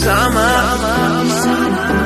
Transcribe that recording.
Summer. Summer.